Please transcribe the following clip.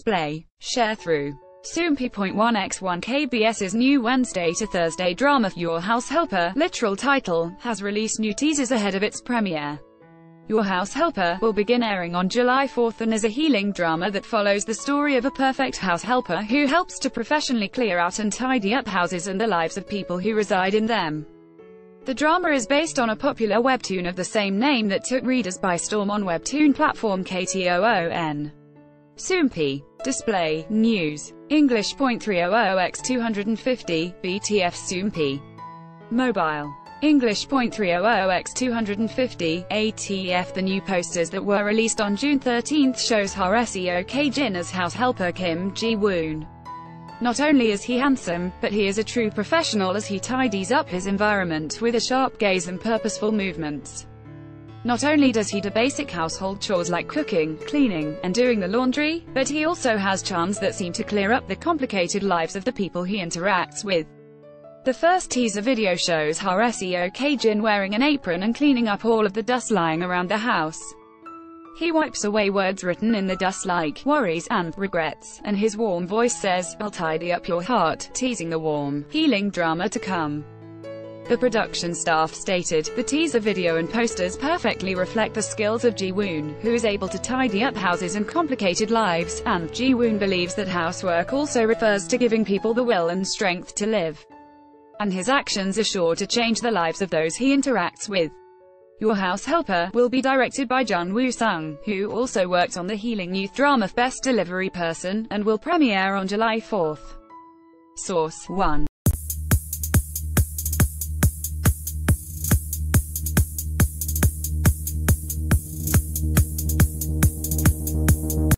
display, Sharethrough. Soompi.1x1 KBS's new Wednesday to Thursday drama Your House Helper, literal title, has released new teasers ahead of its premiere. Your House Helper will begin airing on July 4th and is a healing drama that follows the story of a perfect house helper who helps to professionally clear out and tidy up houses and the lives of people who reside in them. The drama is based on a popular webtoon of the same name that took readers by storm on webtoon platform KTOON. Soompi. Display, News. English .300x250, BTF Soompi. Mobile. English .300x250, ATF The new posters that were released on June 13 shows Ha Seok Jin as house helper Kim Ji-woon. Not only is he handsome, but he is a true professional as he tidies up his environment with a sharp gaze and purposeful movements. Not only does he do basic household chores like cooking, cleaning, and doing the laundry, but he also has charms that seem to clear up the complicated lives of the people he interacts with. The first teaser video shows Ha Seok Jin wearing an apron and cleaning up all of the dust lying around the house. He wipes away words written in the dust like worries and regrets, and his warm voice says, I'll tidy up your heart, teasing the warm, healing drama to come. The production staff stated, the teaser video and posters perfectly reflect the skills of Ji-woon, who is able to tidy up houses and complicated lives, and Ji-woon believes that housework also refers to giving people the will and strength to live. And his actions are sure to change the lives of those he interacts with. Your House Helper will be directed by Jun Woo-sung, who also worked on the Healing Youth drama Best Delivery Person, and will premiere on July 4th. Source 1.